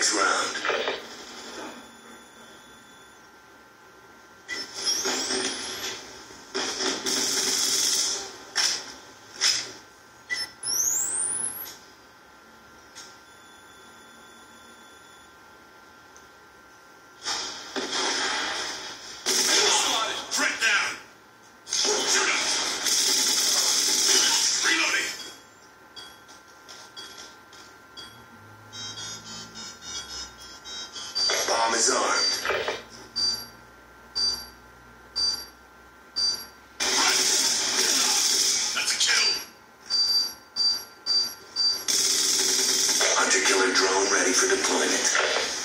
next round. Bomb is armed. That's a kill. Hunter killer drone ready for deployment.